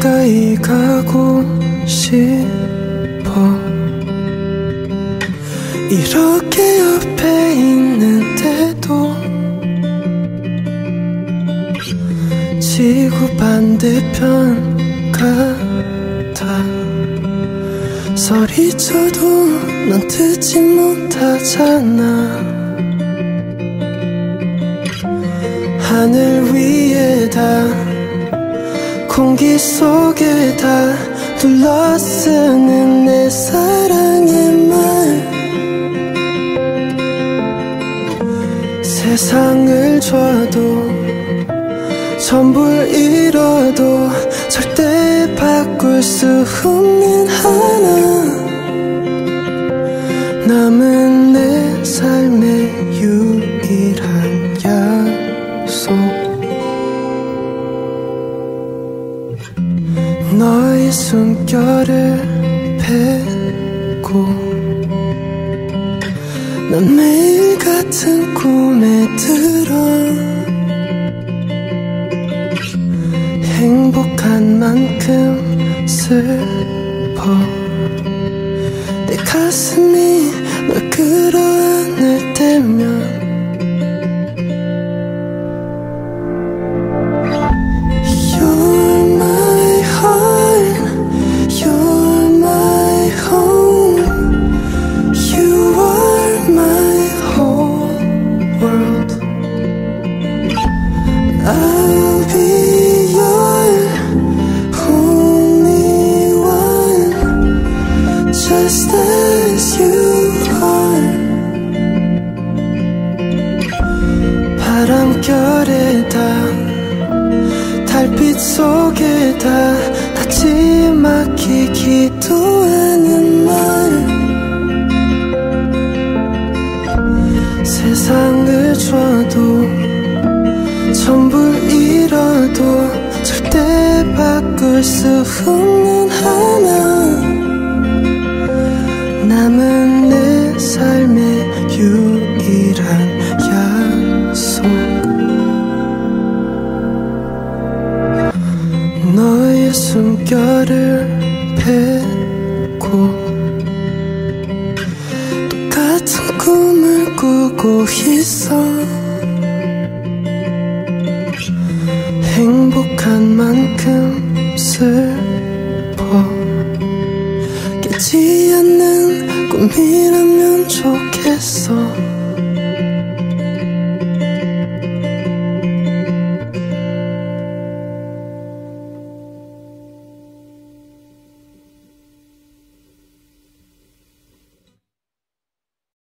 가고 싶어. 이렇게 옆에 있는데도 지구 반대편 같아. 소리쳐도 넌 듣지 못하잖아. 하늘 위에다 공기 속에 다 둘러쓰는 내 사랑의 말. 세상을 줘도 전부를 잃어도 절대 바꿀 수 없는 하나 너의 숨결을 뱉고 난 매일 같은 꿈에 들어 행복한 만큼 슬퍼. 내 가슴이 널 끌어 one, just as you are. 바람결에 다 달빛 속에다 나지막히 기도 하는 말 세상을 줘도 전부를 잃어도 절대 바꿀 수 없는 하나 숨결을 뱉고 똑같은 꿈을 꾸고 있어. 행복한 만큼 슬퍼. 깨지 않는 꿈이라면 좋겠어